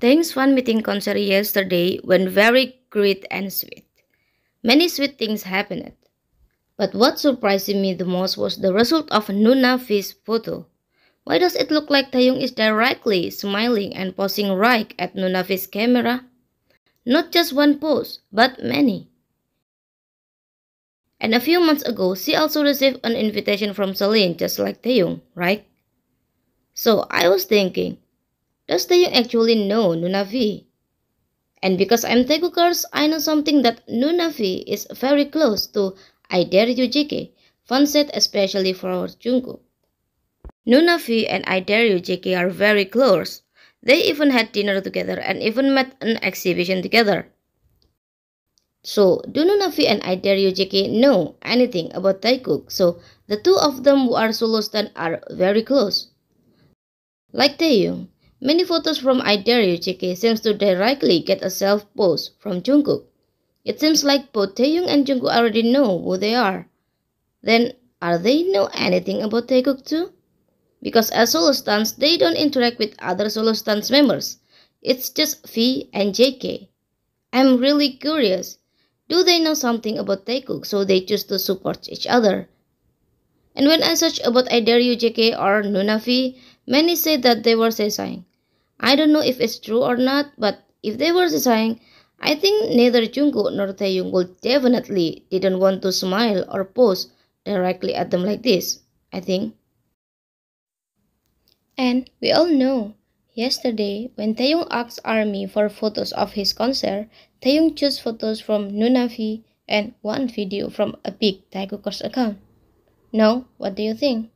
Taehyung's one meeting concert yesterday went very great and sweet. Many sweet things happened. But what surprised me the most was the result of Nuna V's photo. Why does it look like Taehyung is directly smiling and posing right at Nuna V's camera? Not just one pose, but many. And a few months ago, she also received an invitation from Celine just like Taehyung, right? So I was thinking, does Taehyung actually know Nunavi? And because I'm Taekookers, I know something that Nunavi is very close to I Dare You JK, fansite especially for Jungkook. Nunavi and I Dare You JK are very close. They even had dinner together and even met an exhibition together. So, do Nunavi and I Dare You JK know anything about Taekook? So, the two of them who are solo stans are very close. Like Taehyung, Many photos from I Dare You JK seems to directly get a self-pose from Jungkook. It seems like both Taehyung and Jungkook already know who they are. Then, are they know anything about Taekook too? Because as solo stans, they don't interact with other solo stans members. It's just V and JK. I'm really curious. Do they know something about Taekook so they choose to support each other? And when I search about I Dare You JK or Nunavi, many say that they were saying, I don't know if it's true or not, but if they were saying, I think neither Jungkook nor Taehyung would definitely didn't want to smile or pose directly at them like this, I think. And we all know, yesterday when Taehyung asked ARMY for photos of his concert, Taehyung chose photos from Nunavi and one video from a big Taekookers account. Now, what do you think?